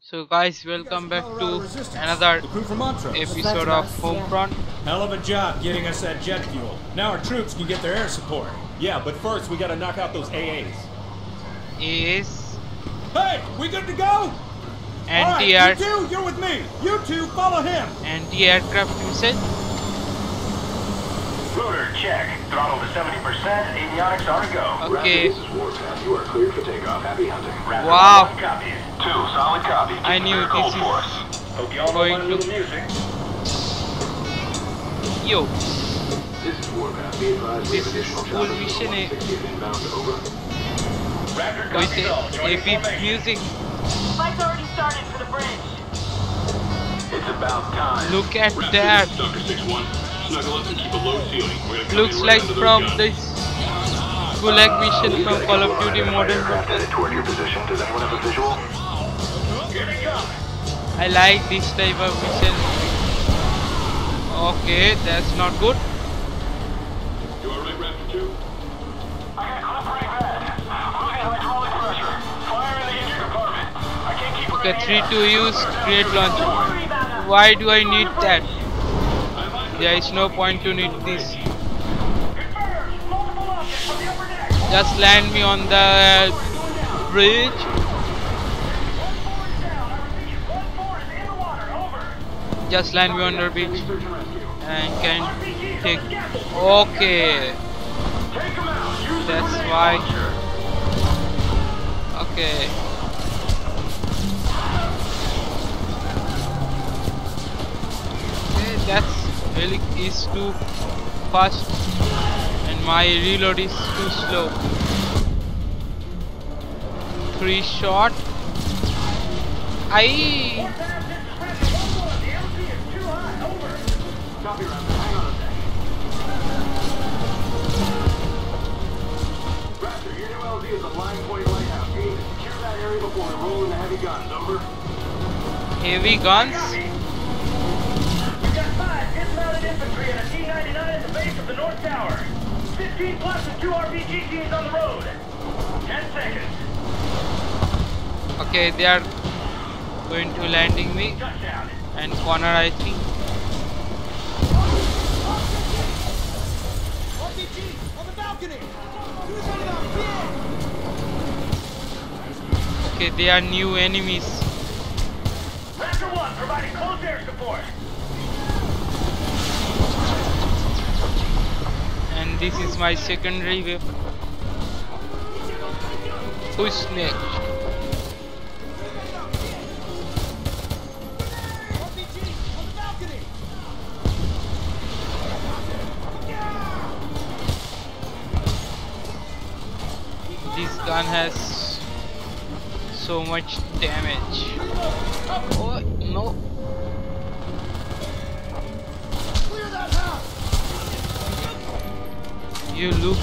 So guys, welcome back to another crew from Montrose. episode of Homefront. Hell of a job getting us that jet fuel. Now our troops can get their air support. Yeah, but first we gotta knock out those AAs. Is Hey, we good to go? anti-air Alright, you two, you're with me. You two, follow him. anti-aircraft missile. Check. Throttle to 70%. Avionics are a go. Okay, This is Warpath. You are cleared for takeoff. Happy hunting. Raptor Wow. Copies. Two, solid copy. Keep I knew this is- for us. Hope y'all know Going to- little music. yo, This is Warpath. Be advised we This have additional is mission? 160th inbound. Over. Raptor copies all. the Joining epic music. Flight's already started for the bridge. It's about time. Look at that. Doctor 6-1. Looks like from this Gulag mission from Call of Duty Modern Warfare. I like this type of mission. Okay, that's not good. You alright, Raptor 2? I got clip Okay, 3 to use create launch. Don't worry about us. Why do I need that? There is no point to need this. Just land me on the bridge. Just land me on the bridge and can take. Okay, that's why. Okay. Okay, that's really is too fast, and my reload is too slow. Three shot. I heavy guns. Infantry and a T-99 at the base of the North Tower. 15 plus and two RPG teams on the road. 10 seconds. Okay, they are going to landing me Touchdown. and corner I think. RPG on the balcony. Okay, they are new enemies. Raptor 1 providing close air support. And this is my secondary weapon. Who's next? This gun has so much damage. Oh no! You look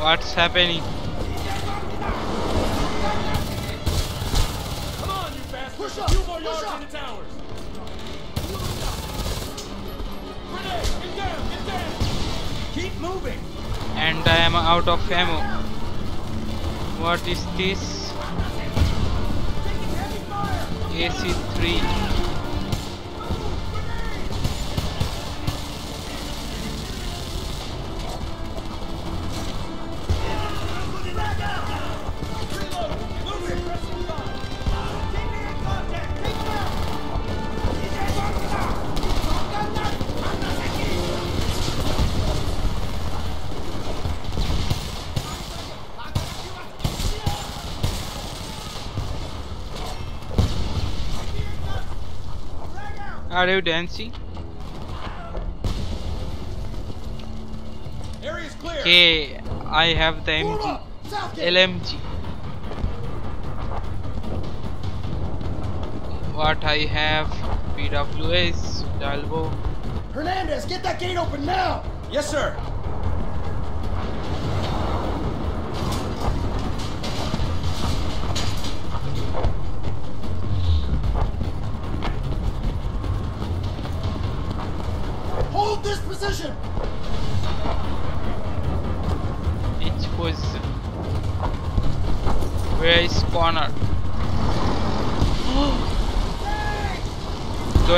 what's happening? Come on, you bastards. Push up. More yards in the towers. Moving. And I am out of ammo. What is this? AC3. Are you dancing? Okay, I have the MG, LMG. What I have? PWS, Diablo. Hernandez, get that gate open now! Yes, sir.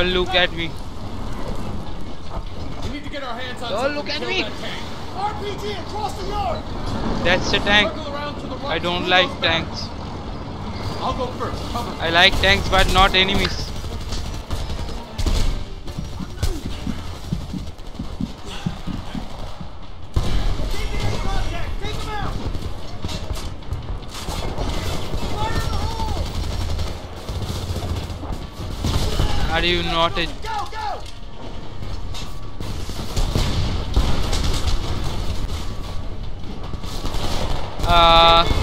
Don't look at me. We need to get our hands on Don't look at me. that. RPG across the yard! That's a tank. Circle around to the right. I don't like tanks. I'll go first. Cover. I like tanks but not enemies. Are you not Go, go! uh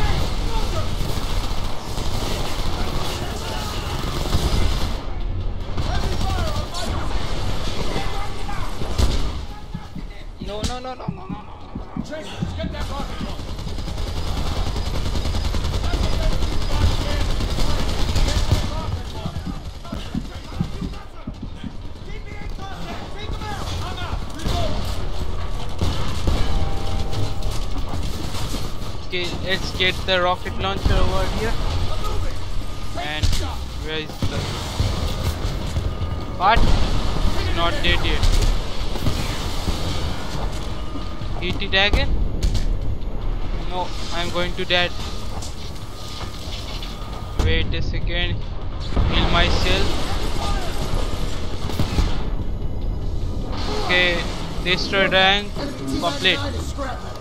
Okay, let's get the rocket launcher over here. And where is the? It's not dead yet. Hit it again? No, I'm going to dead. Wait a second. Heal myself. Okay, destroy rank complete.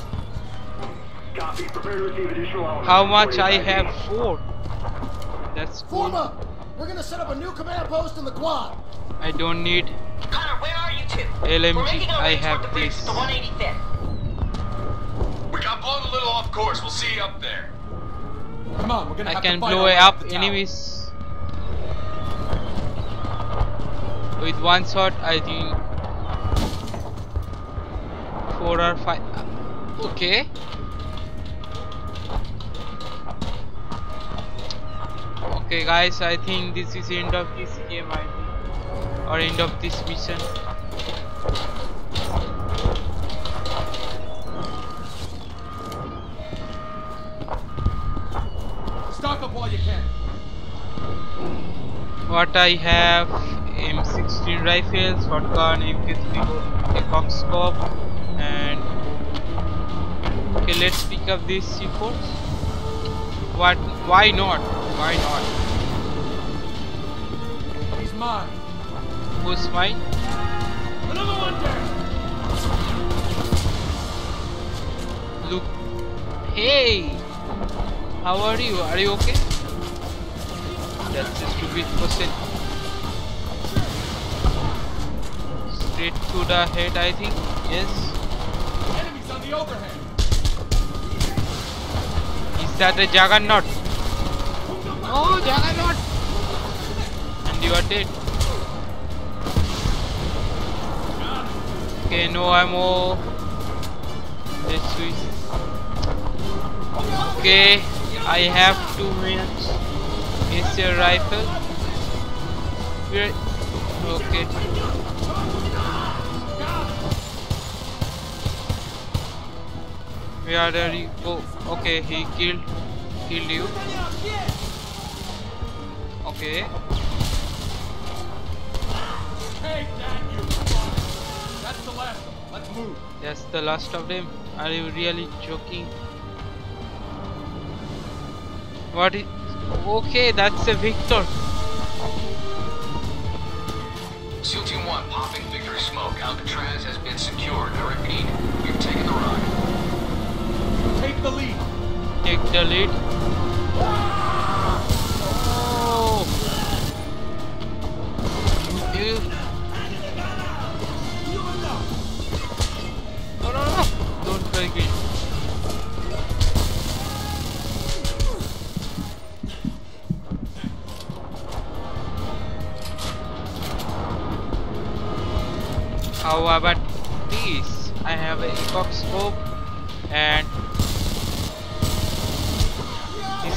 Copy. Prepare to receive additional elements. How much I have? Four. That's Form cool. up! We're gonna set up a new command post in the quad. I don't need Connor, where are you two? LMG, We're making our I have the bridge this. to the 185th. We got blown a little off course. We'll see you up there. Come on, we're gonna I have can to fight blow our way up the tower. enemies with one shot. I think four or five. Okay. Okay, guys. I think this is end of this game. I think, or end of this mission. Stock up all you can. What I have M16 rifle, shotgun, MK3, ACOG scope, and okay, let's pick up these C4s. What? Why not? Why not? He's mine. Who's mine? Another one down. Look. Hey! How are you? Are you okay? That's a stupid question. Straight to the head, I think. Yes. Enemies on the overhead. Is that a juggernaut? Oh, juggernaut! And you are dead. Okay, no ammo. Let's switch. Okay, I have two minutes. Is your rifle? Where? Okay. Where are you? Oh, okay, he killed, killed you. Okay. Take that, you. That's the last of them. Let's move. That's the last of them. Are you really joking? What is... Okay, that's a victor. SEAL Team 1, popping victory smoke. Alcatraz has been secured. I repeat, we've taken the rock. Take the lead. Take the lead.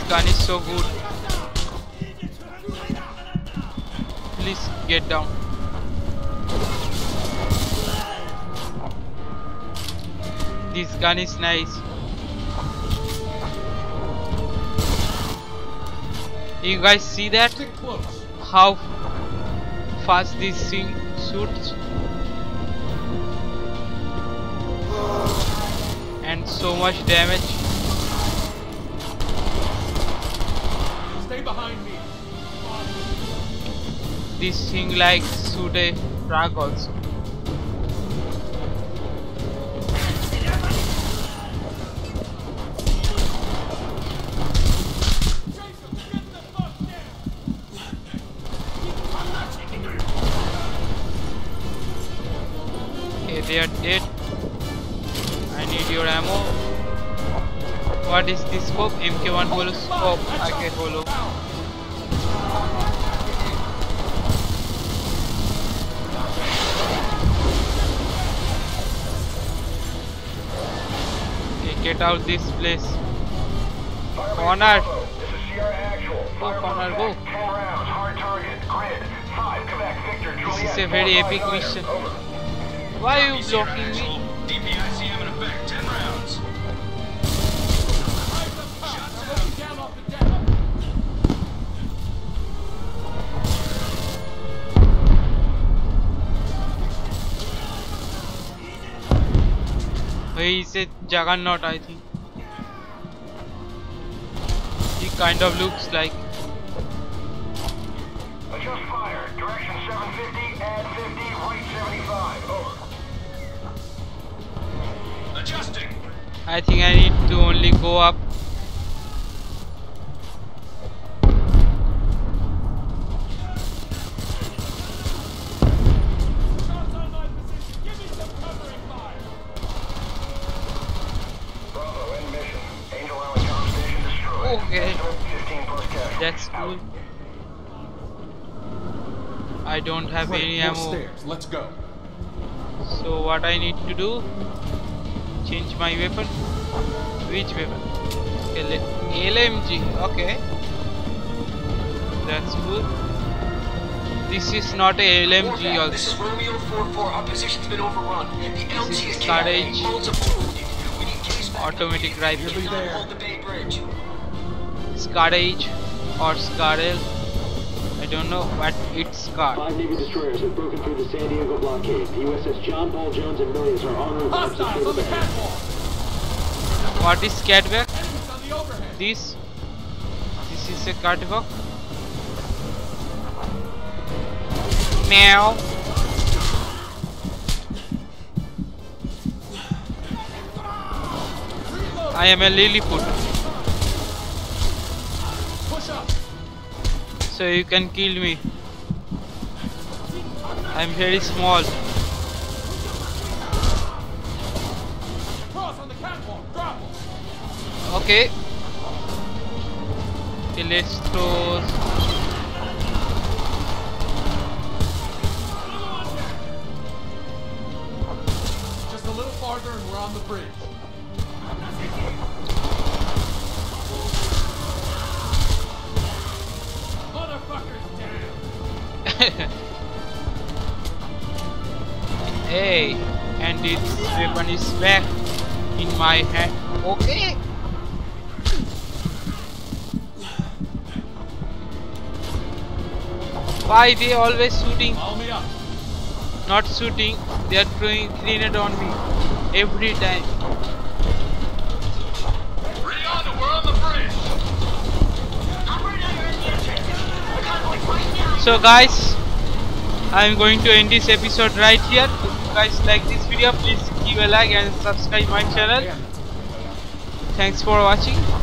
gun is so good. Please get down. This gun is nice. You guys see that? How fast this thing shoots? And so much damage. This thing like shoot a truck also. Okay, they are dead. I need your ammo. What is this scope? MK1 holo scope. Okay, holo. Get out this place. Connor. Go, Connor, go. 10 rounds, hard target, grid. 5, Quebec, Victor, This is a very epic mission. Why are you blocking me? वही से Jagan not I the he kind of looks like I think I need to only go up Okay. Estimate 15 plus casualties. That's cool. I don't have Great, any more ammo. stairs. Let's go. So what I need to do? Change my weapon. Which weapon? L LMG. Okay. That's good. This is not a LMG Warpath, This is also. Romeo 4-4. Our position's been overrun. The LT is is carrying multiple. We need case. Automatic rifle. cannot hold the Bay Bridge. Scarage or Scarel. I don't know, what it's called. Five Navy destroyers have broken through the San Diego blockade. The USS John Paul Jones and Milius are on route to Hostiles on the catwalk. What is catwalk? Enemies on the overhead. This. This is a catwalk. Meow. I am a Lilliput, so you can kill me. I'm very small. Cross on the catwalk. Drop 'em. Okay. Okay, let's throw. Just a little farther and we're on the bridge. hey, and its weapon is back in my hand. Okay. Why they always shooting? Not shooting. They are throwing grenade on me every time. We're on the bridge. So guys, I'm going to end this episode right here. If you guys like this video, please give a like and subscribe my channel. Thanks for watching.